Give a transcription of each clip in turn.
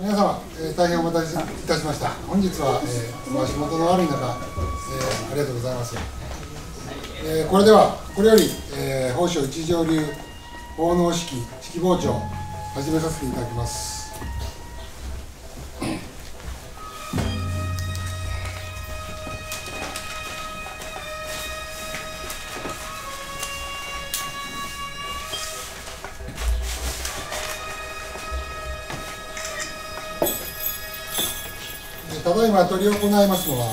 皆様、えー、大変お待たせいたしました。本日は、えー、お足元の悪い中、えー、ありがとうございます、えー、これではこれより、えー、宝生一条流奉納式式包丁始めさせていただきます。ただいま取り行いますのは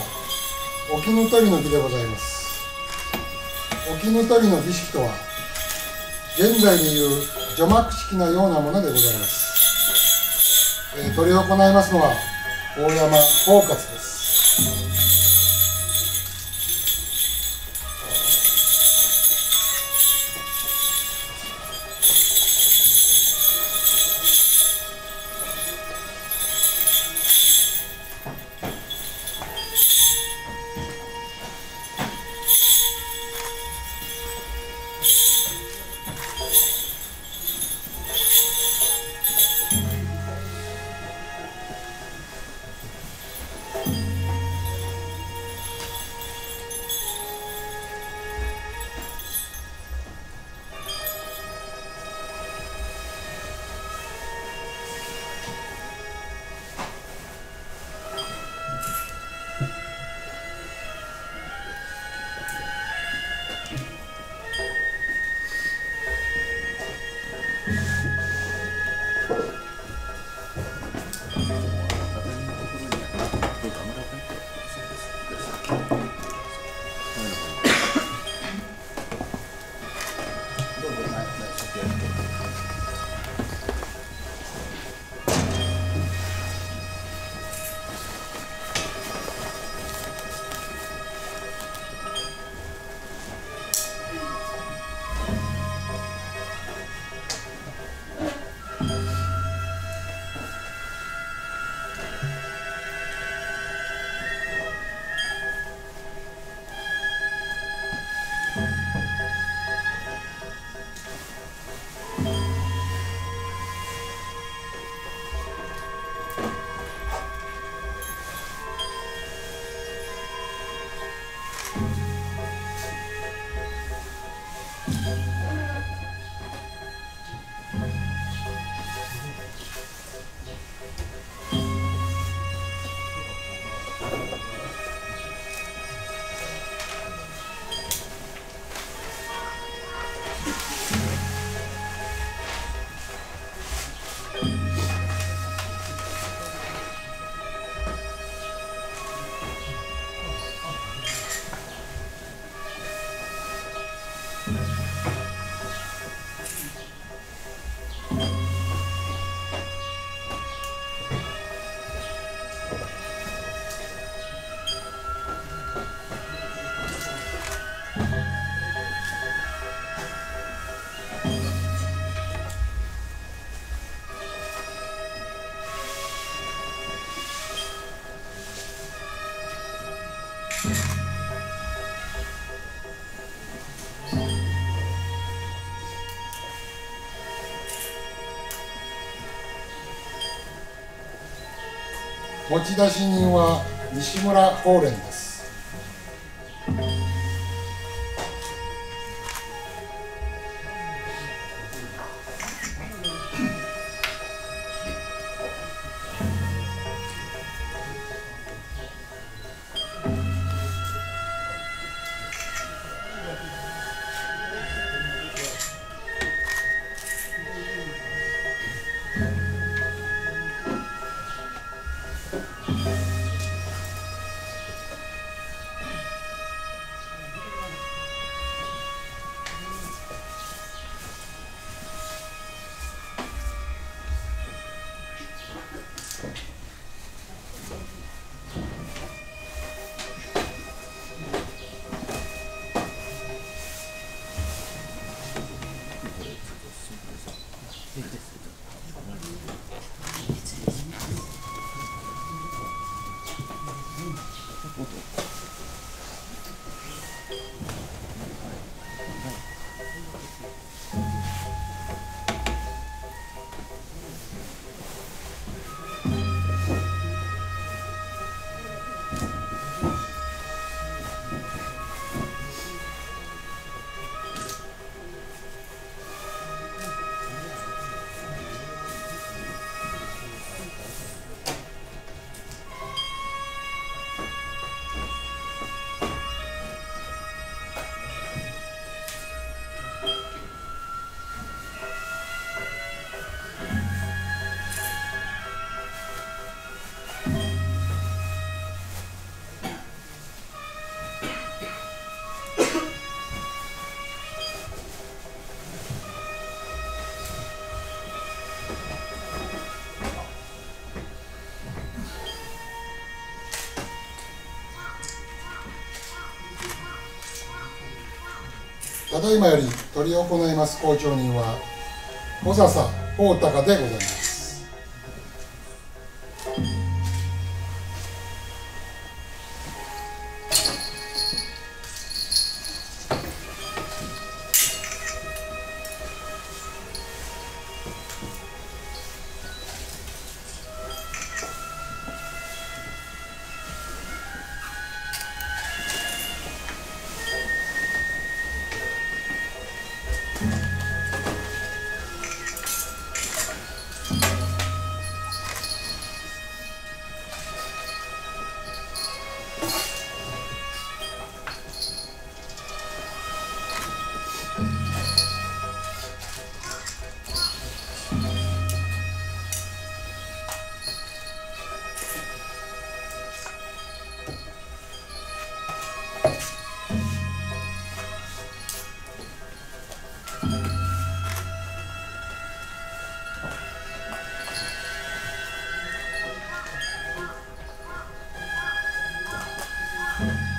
沖の鳥の儀でございます。沖の鳥の儀式とは現在でいう除幕式のようなものでございます、えー、執り行いますのは大山宝勝です。持ち出し人は西村法蓮です。ただいまより執り行います校長人は小笹大高でございます「si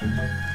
た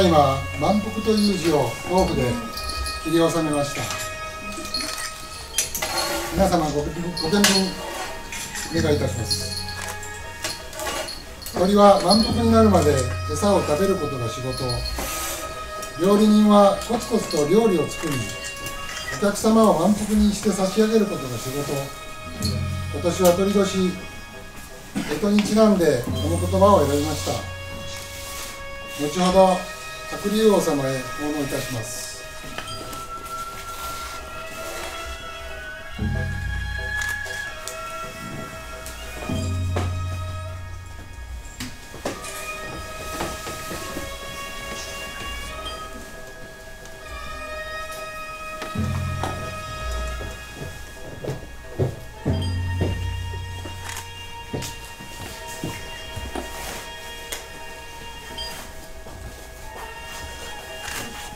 だいま満腹という字を多くで切り収めました。皆様ごご見分お願いいたします。鳥は満腹になるまで餌を食べることが仕事。料理人はコツコツと料理を作りお客様を満腹にして差し上げることが仕事。今年は鳥年。干支にちなんでこの言葉を選びました。後ほど白竜王様へ奉納いたします。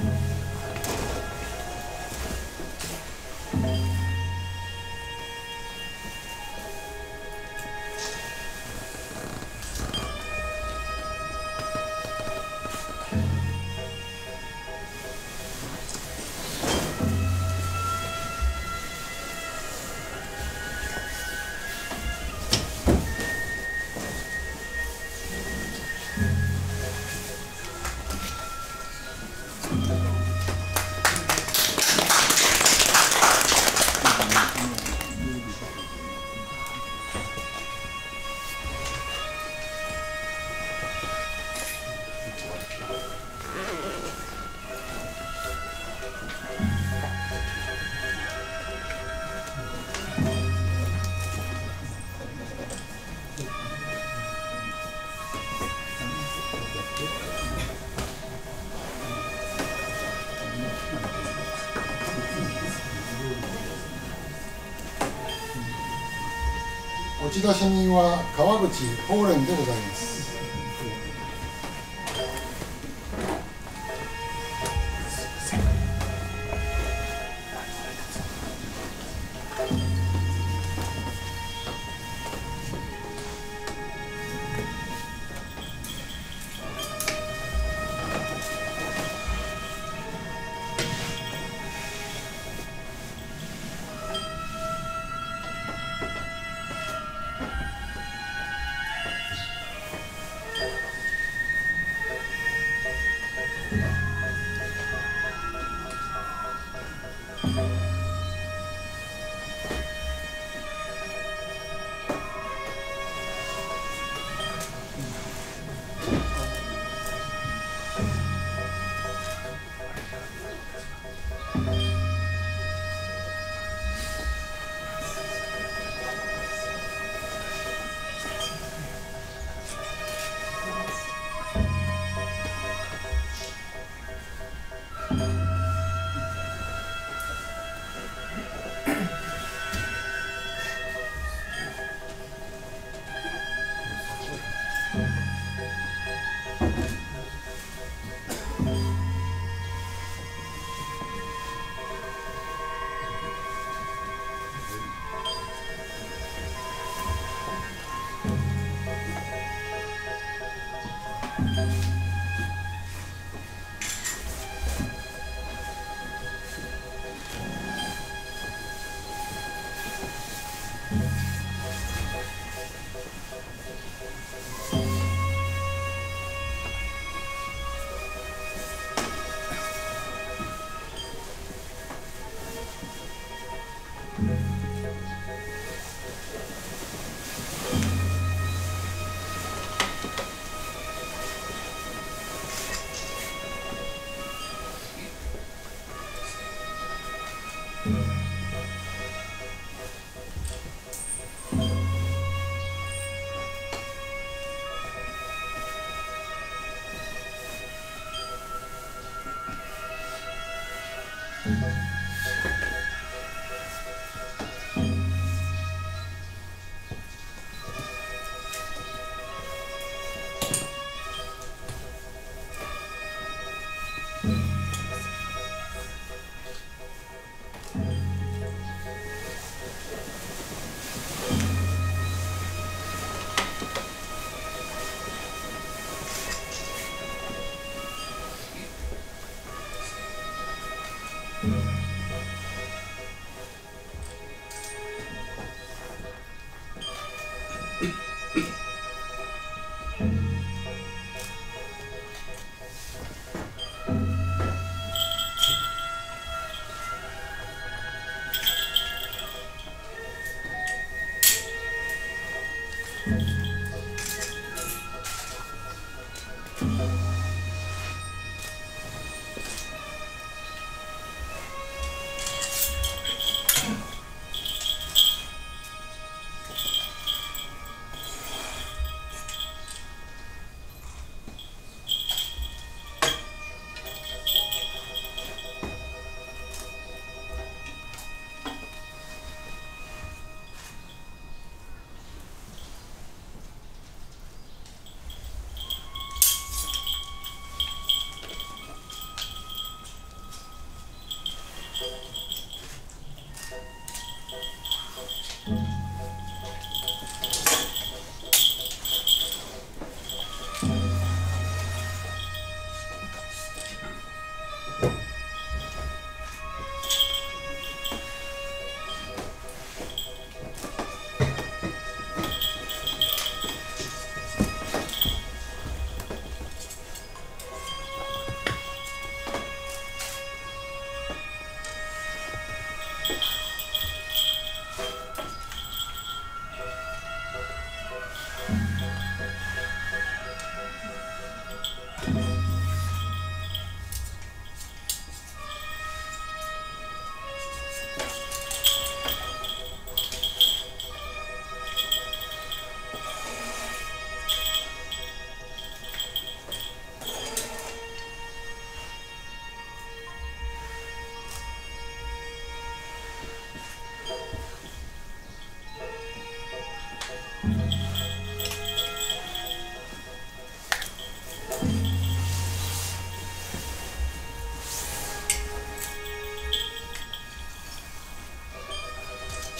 持ち出し人は川口法蓮でございます。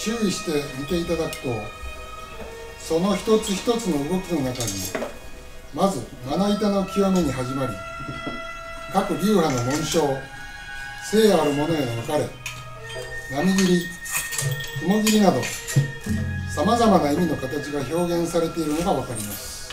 注意して見ていただくとその一つ一つの動きの中にまずまな板の極めに始まり各流派の紋章性あるものへの分かれ波切り雲切りなどさまざまな意味の形が表現されているのが分かります。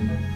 Mm-hmm.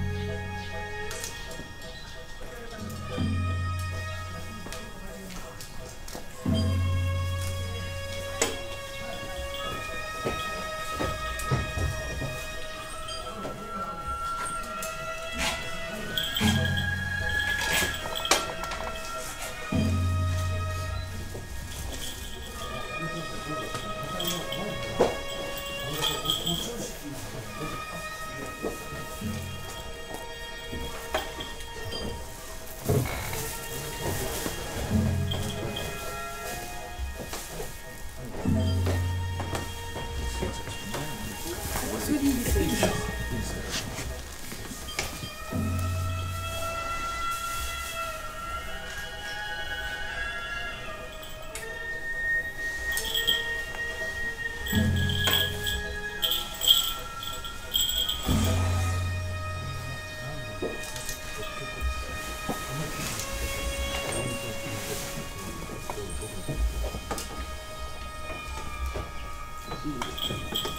嗯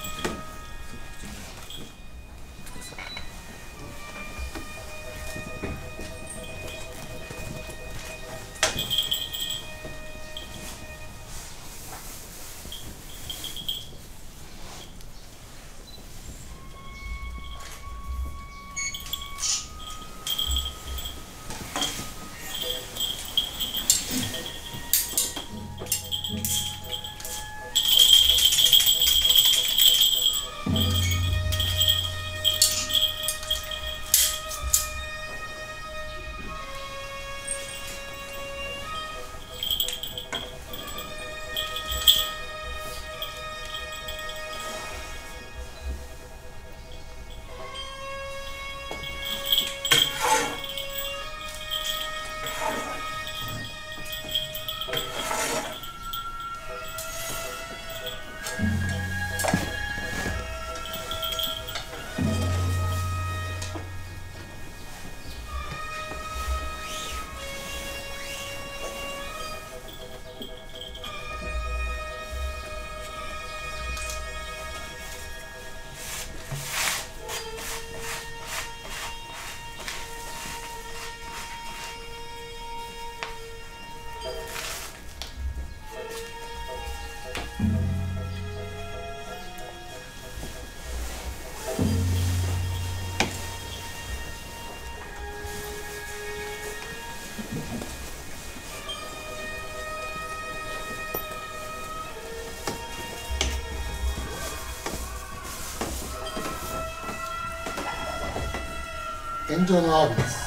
天井のアワビです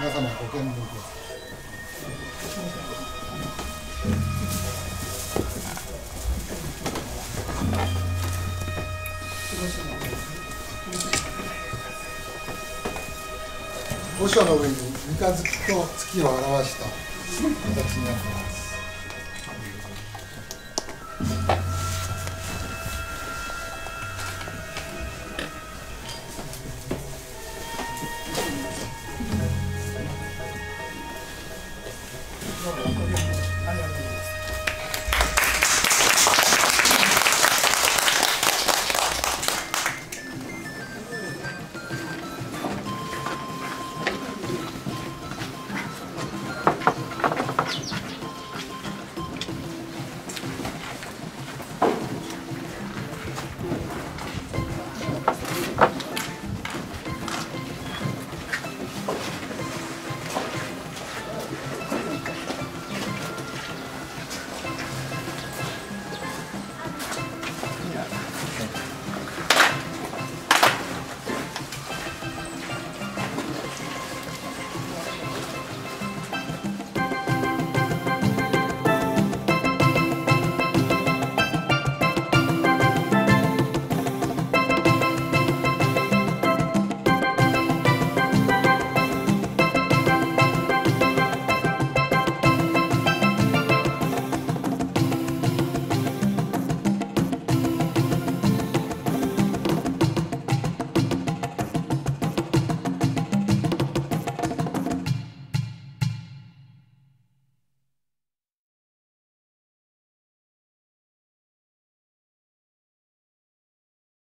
皆様ご見分ください御所の上に三日月と月を表した形になっています。